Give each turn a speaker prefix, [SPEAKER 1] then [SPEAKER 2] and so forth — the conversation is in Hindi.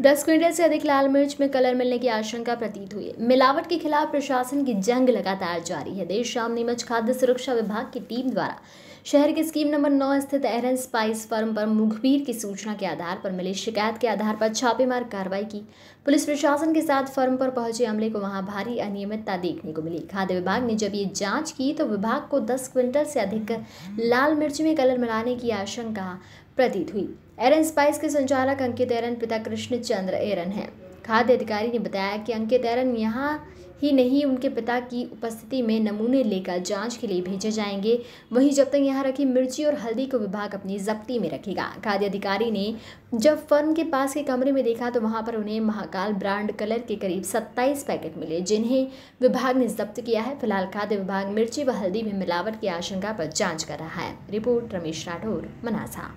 [SPEAKER 1] दस क्विंटल से अधिक लाल मिर्च में कलर मिलने की आशंका प्रतीत हुई। मिलावट के खिलाफ प्रशासन की जंग लगातार जारी है। देर शाम नीमच खाद्य सुरक्षा विभाग की टीम द्वारा शहर के स्कीम नंबर नौ स्थित एरन स्पाइस फर्म पर मुखबिर की सूचना के आधार पर मिली शिकायत के आधार पर छापेमार कार्रवाई की। पुलिस प्रशासन के साथ फर्म पर पहुँचे अमले को वहाँ भारी अनियमितता देखने को मिली। खाद्य विभाग ने जब ये जाँच की तो विभाग को 10 क्विंटल से अधिक लाल मिर्च में कलर मिलाने की आशंका प्रतीत हुई। एरन स्पाइस के संचालक अंकित एरन, पिता कृष्ण चंद्र एरन हैं। खाद्य अधिकारी ने बताया कि अंकित एरन यहाँ ही नहीं, उनके पिता की उपस्थिति में नमूने लेकर जाँच के लिए भेजे जाएँगे। वहीं जब तक यहाँ रखी मिर्ची और हल्दी को विभाग अपनी जब्ती में रखेगा। खाद्य अधिकारी ने जब फर्म के पास के कमरे में देखा तो वहाँ पर उन्हें महाकाल ब्रांड कलर के करीब सत्ताईस पैकेट मिले, जिन्हें विभाग ने जब्त किया है। फ़िलहाल खाद्य विभाग मिर्ची व हल्दी में मिलावट की आशंका पर जाँच कर रहा है। रिपोर्ट रमेश राठौर, मनासा।